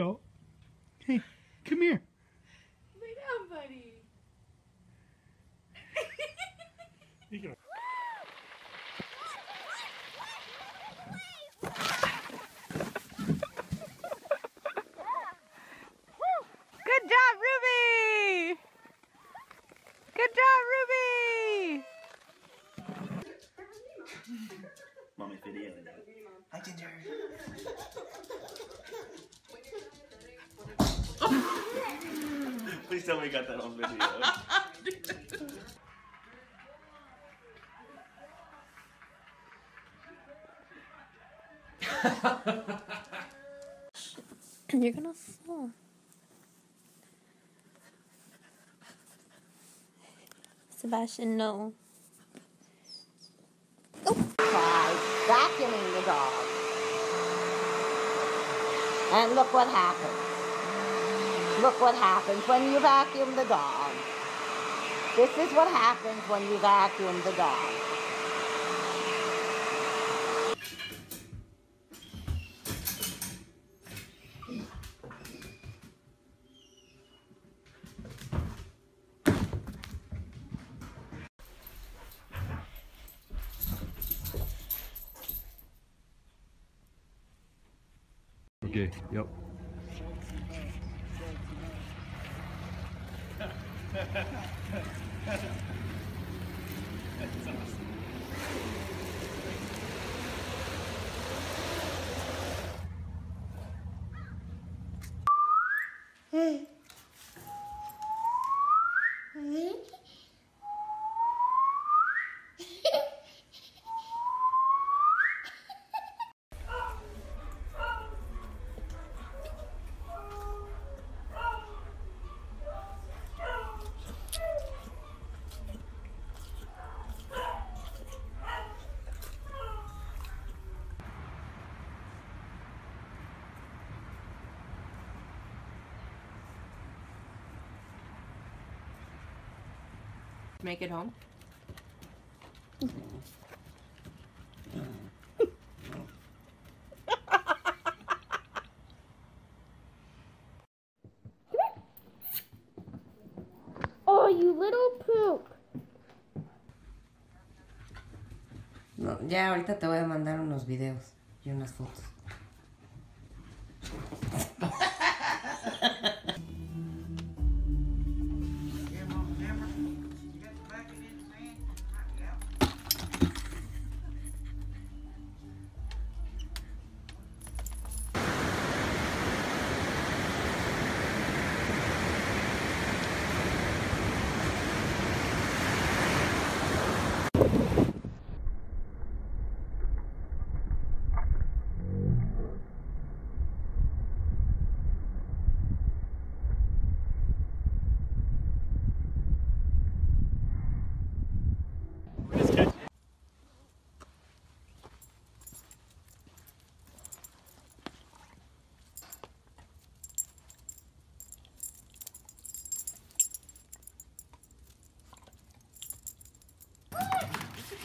There go. Hey, come here. Lay down, buddy. You go. Good job, Ruby! Good job, Ruby! Mommy video. Hi, Ginger. Please tell me you got that on video. You're gonna fall. Sebastian, no. Oh. Try vacuuming the dog. And look what happens. Look what happens when you vacuum the dog. This is what happens when you vacuum the dog. Okay, yep. That's awesome. Make it home. Oh, you little poop. No, ya ahorita te voy a mandar unos videos y unas fotos.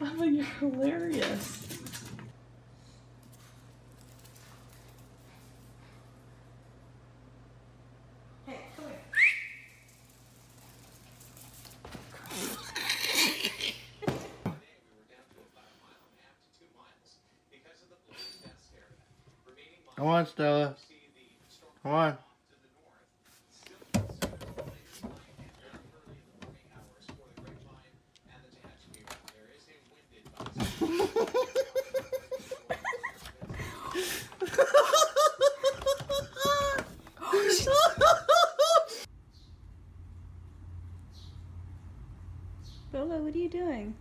Oh, you're hilarious. Come on, Stella. Come on. what are you doing?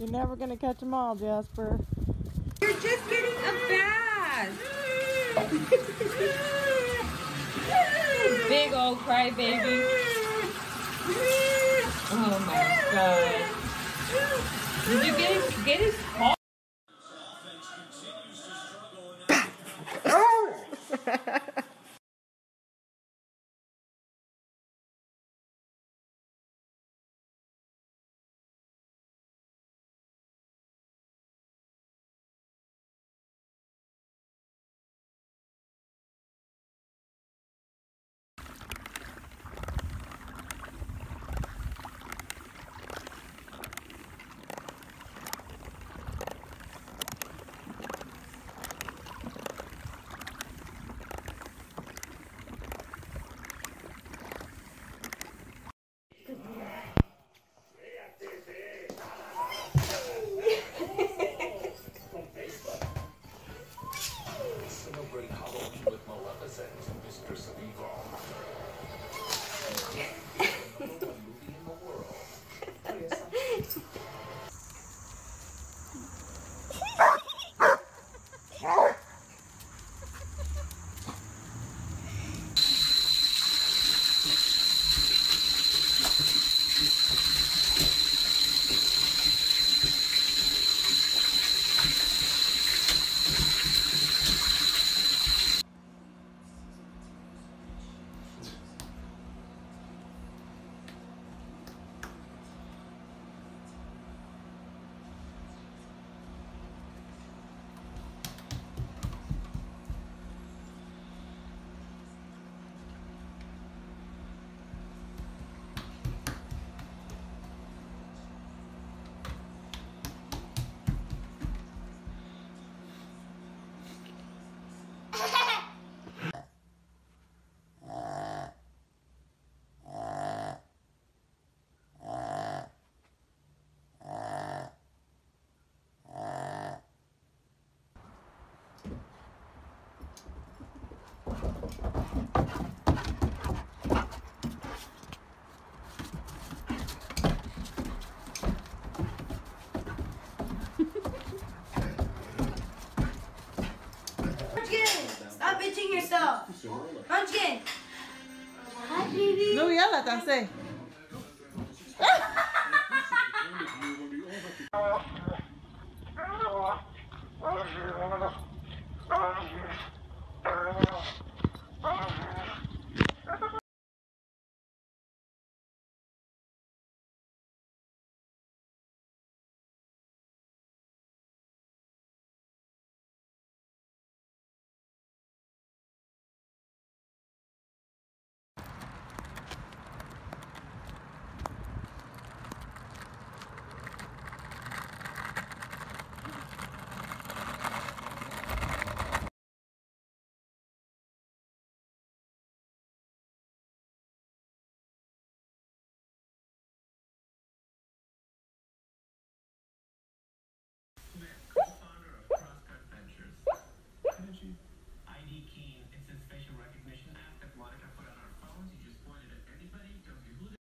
You're never gonna catch them all, Jasper. You're just getting a bath. Big old crybaby. Oh my god. Did you get his, get his paw? Punch game. No, yalla,